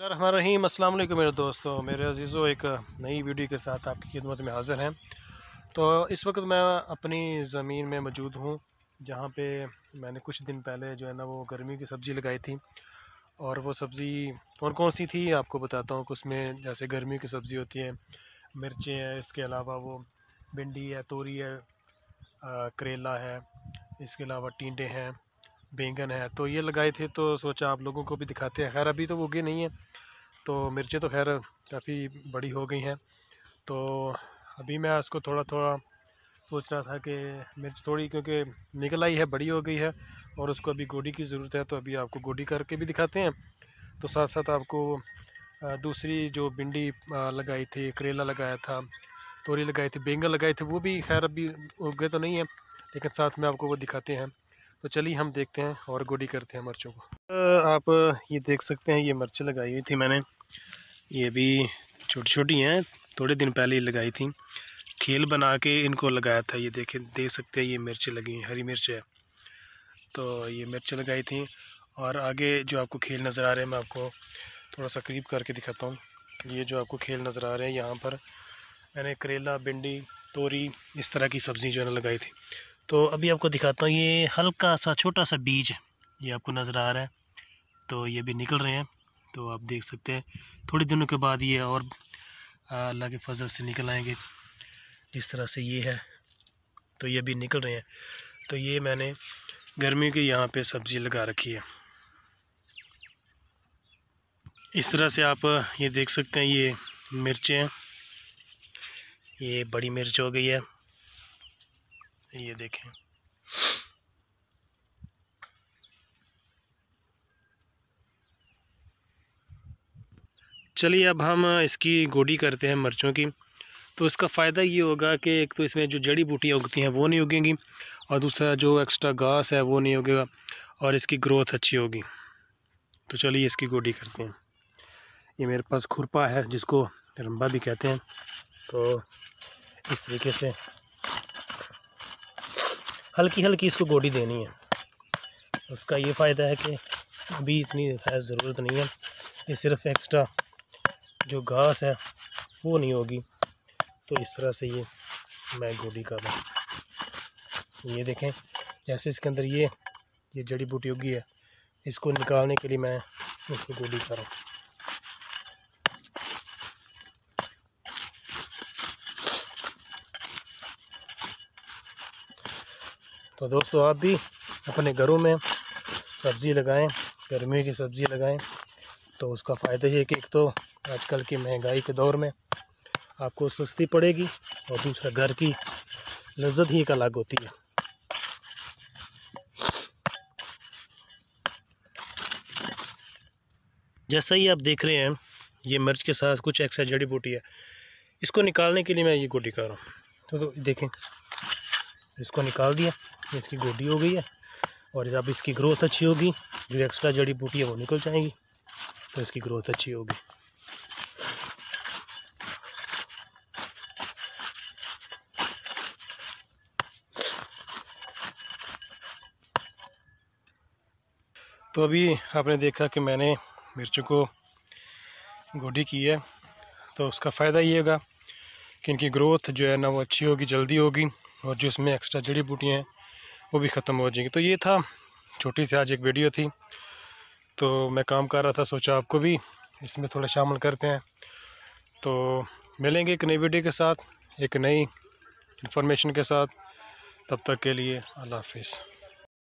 रहीम अस्सलाम वालेकुम मेरे दोस्तों। मेरे अजीज़ों एक नई वीडियो के साथ आपकी खिदमत में हाज़िर हैं। तो इस वक्त मैं अपनी ज़मीन में मौजूद हूँ जहाँ पे मैंने कुछ दिन पहले जो है ना वो गर्मी की सब्ज़ी लगाई थी। और वो सब्ज़ी कौन कौन सी थी आपको बताता हूँ उसमें जैसे गर्मी की सब्ज़ी होती है मिर्चें हैं इसके अलावा वो भिंडी है तोरी है आ, करेला है इसके अलावा टींडे हैं बैंगन है। तो ये लगाए थे तो सोचा आप लोगों को भी दिखाते हैं। खैर अभी तो वो उगे नहीं है। तो मिर्चें तो खैर काफ़ी बड़ी हो गई हैं। तो अभी मैं उसको थोड़ा थोड़ा सोच रहा था कि मिर्च थोड़ी क्योंकि निकल आई है, बड़ी हो गई है और उसको अभी गोडी की ज़रूरत है तो अभी आपको गोडी करके भी दिखाते हैं। तो साथ साथ आपको दूसरी जो भिंडी लगाई थी, करेला लगाया था, तोरी लगाई थी बैंगन लगाए थे, वो भी खैर अभी उगे तो नहीं है, लेकिन साथ में आपको वो दिखाते हैं। तो चलिए हम देखते हैं और गोडी करते हैं मिर्चों को। आप ये देख सकते हैं, ये मिर्चें लगाई हुई थी मैंने। ये भी छोटी छोटी हैं, थोड़े दिन पहले लगाई थी। खेल बना के इनको लगाया था, ये देखें, देख सकते हैं, ये मिर्चें लगी हैं हरी मिर्च है। तो ये मिर्चें लगाई थी और आगे जो आपको खेल नज़र आ रहे हैं, मैं आपको थोड़ा सा करीब करके दिखाता हूँ। ये जो आपको खेल नज़र आ रहे हैं, यहाँ पर मैंने करेला, भिंडी, तोरी, इस तरह की सब्ज़ी जो है लगाई थी। तो अभी आपको दिखाता हूँ, ये हल्का सा, छोटा सा बीज ये आपको नज़र आ रहा है। तो ये भी निकल रहे हैं। तो आप देख सकते हैं, थोड़े दिनों के बाद ये और अल्लाह के फजल से निकल आएँगे, जिस तरह से ये है। तो ये भी निकल रहे हैं। तो ये मैंने गर्मी के यहाँ पे सब्ज़ी लगा रखी है। इस तरह से आप, ये देख सकते हैं, ये मिर्चें हैं। ये बड़ी मिर्च हो गई है। ये देखें। चलिए अब हम इसकी गोडी करते हैं मिर्चों की। तो इसका फ़ायदा ये होगा कि एक तो इसमें जो जड़ी बूटियाँ उगती हैं वो नहीं उगेंगी और दूसरा जो एक्स्ट्रा घास है वो नहीं उगेगा और इसकी ग्रोथ अच्छी होगी। तो चलिए इसकी गोडी करते हैं। ये मेरे पास खुरपा है जिसको रंबा भी कहते हैं। तो इस तरीके से हल्की हल्की इसको गोडी देनी है। उसका ये फ़ायदा है कि अभी इतनी ज़रूरत नहीं है। ये सिर्फ़ एक्स्ट्रा जो घास है, वो नहीं होगी। तो इस तरह से ये मैं गोडी कर रहा ये देखें, जैसे इसके अंदर ये ये जड़ी बूटी उगी है, इसको निकालने के लिए मैं इसको गोडी कर रहा हूँ। तो दोस्तों आप भी अपने घरों में सब्ज़ी लगाएँ गर्मी की सब्ज़ी लगाएँ तो उसका फ़ायदा ये कि एक तो आजकल की महँगाई के दौर में आपको सस्ती पड़ेगी और दूसरा घर की लज्जत ही एक अलग होती है। जैसा ही आप देख रहे हैं ये मिर्च के साथ कुछ एक्स्ट्रा जड़ी बूटी है। इसको निकालने के लिए मैं ये गोटी कर रहा हूँ। तो, तो देखें इसको निकाल दिया। इसकी गोडी हो गई है और जब इसकी ग्रोथ अच्छी होगी। जो एक्स्ट्रा जड़ी बूटी है वो निकल जाएँगी तो इसकी ग्रोथ अच्छी होगी। तो अभी आपने देखा कि मैंने मिर्चों को गोडी की है तो उसका फ़ायदा ये होगा कि इनकी ग्रोथ जो है ना वो अच्छी होगी, जल्दी होगी और जो इसमें एक्स्ट्रा जड़ी बूटियाँ हैं वो भी ख़त्म हो जाएँगे। तो ये था, छोटी सी आज एक वीडियो थी। तो मैं काम कर रहा था, सोचा आपको भी इसमें थोड़ा शामिल करते हैं। तो मिलेंगे एक नई वीडियो के साथ, एक नई इन्फॉर्मेशन के साथ। तब तक के लिए अल्लाह हाफिज़।